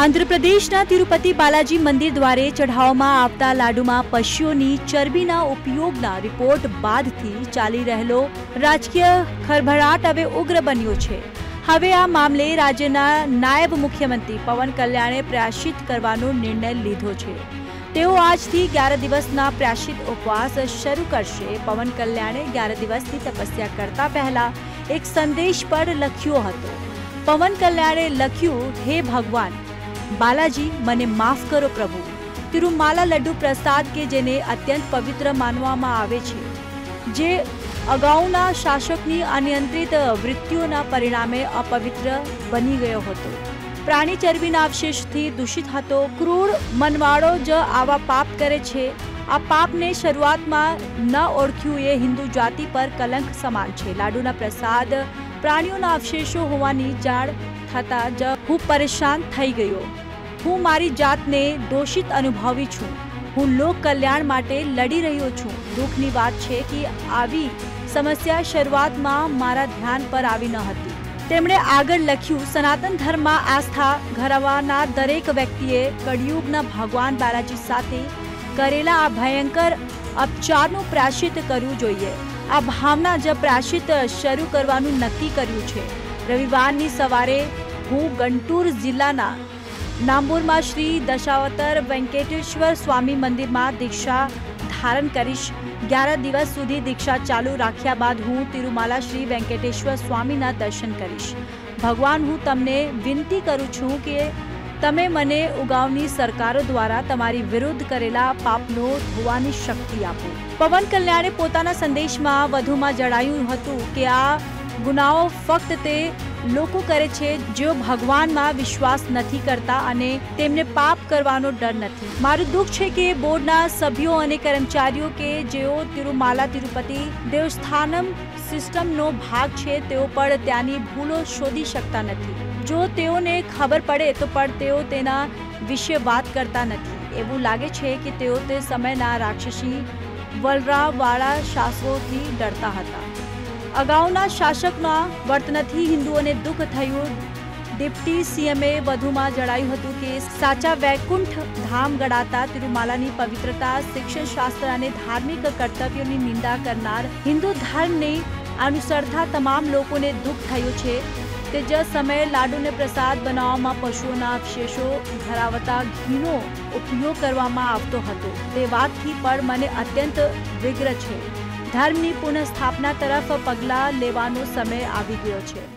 આંધ્રપ્રદેશના તિરુપતિ બાલાજી મંદિર દ્વારે ચઢાવવામાં આવતા લાડુમાં પશુઓની ચરબીના ઉપયોગના રિપોર્ટ બાદથી ચાલી રહેલો રાજકીય ખળભળાટ હવે ઉગ્ર બન્યો છે. હવે આ મામલે રાજ્યના નાયબ મુખ્યમંત્રી પવન કલ્યાણે પ્રાયશ્ચિત કરવાનો નિર્ણય લીધો છે. તેઓ આજથી અગિયાર દિવસના પ્રાયશ્ચિત ઉપવાસ શરૂ કરશે. પવન કલ્યાણે અગિયાર દિવસની તપસ્યા કરતા પહેલા એક સંદેશ પર લખ્યો હતો. પવન કલ્યાણે લખ્યું, હે ભગવાન બાલાજી, મને માફ કરો પ્રભુ. તિરુમાલા લડ્ડુ પ્રસાદ કે જેને અત્યંત પવિત્ર માનવામાં આવે છે, જે અગાઉના શાસકની અનિયંત્રિત વૃત્તિઓના પરિણામે અપવિત્ર બની ગયો હતો. પ્રાણી ચરબીના અવશેષથી દૂષિત હતો. ક્રૂર મનવાળો જ આવા પાપ કરે છે. આ પાપને શરૂઆતમાં ન ઓળખ્યું એ હિન્દુ જાતિ પર કલંક સમાન છે. લાડુના પ્રસાદ પ્રાણીઓના અવશેષો હોવાની જાણ થતાં જ હું પરેશાન થઈ ગયો. હું મારી જાતને દોષિત અનુભવી છું. હું લોક કલ્યાણ માટે લડી રહ્યો છું. દુઃખની વાત છે કે આવી સમસ્યા શરૂઆતમાં મારા ધ્યાન પર આવી ન હતી. તેમણે આગળ લખ્યું, સનાતન ધર્મમાં આસ્થા ધરાવવાના દરેક વ્યક્તિએ કળિયુગના ભગવાન બાલાજી સાથે કરેલા આ ભયંકર અપચારનું પ્રાશ્ચિત કરવું જોઈએ. આ ભાવના જ પ્રાશ્ચિત શરૂ કરવાનું નક્કી કર્યું છે. રવિવારની સવારે હું ગંટુર જિલ્લાના નાંબુરમાં શ્રી દશાવતર વેંકટેશ્વર સ્વામી મંદિરમાં દીક્ષા ધારણ કરીશ. અગિયાર દિવસ સુધી દીક્ષા ચાલુ રાખ્યા બાદ હું તિરુમાલા શ્રી વેંકટેશ્વર સ્વામીના દર્શન કરીશ. ભગવાન, હું તમને વિનંતી કરું છું કે તમે મને ઉગાવની સરકારો દ્વારા તમારી વિરુદ્ધ કરેલા પાપનો ધોવાની શક્તિ આપો. પવન કલ્યાણે પોતાના સંદેશમાં વધુમાં જણાવ્યું હતું કે આ ગુનાઓ ફક્ત તે લોકો કરે છે જેઓ ભગવાનમાં વિશ્વાસ નથી કરતા અને તેમને પાપ કરવાનો ડર નથી. મારું દુઃખ છે કે બોર્ડના સભ્યો અને કર્મચારીઓ કે જેઓ તિરુમાલા તિરુપતિ દેવસ્થાનમ સિસ્ટમનો ભાગ છે તેઓ પણ ત્યાંની ભૂલો શોધી શકતા નથી. જો તેઓને ખબર પડે તો પણ તેઓ તેના વિશે વાત કરતા નથી. એવું લાગે છે કે તેઓ તે સમયના રાક્ષસી વલરાવાળા શાસકોથી ડરતા હતા. અગાઉના શાસકના વર્તનથી હિન્દુઓને દુઃખ થયું. ડિપ્ટી સીએમએ વધુમાં જણાવ્યું હતું કે સાચા વૈકુંઠ ધામ ગણાતા તિરુમાલાની પવિત્રતા, શિક્ષણ શાસ્ત્ર અને ધાર્મિક કર્તવ્યોની નિંદા કરનાર હિન્દુ ધર્મને અનુસરતા તમામ લોકોને દુઃખ થયું છે. તે જ સમયે લાડુને પ્રસાદ બનાવવામાં પશુઓના અવશેષો ધરાવતા ઘીનો ઉપયોગ કરવામાં આવતો હતો. તે વાતથી પણ મને અત્યંત વિગ્ર છે. ધર્મની પુનઃસ્થાપના તરફ પગલાં લેવાનો સમય આવી ગયો છે.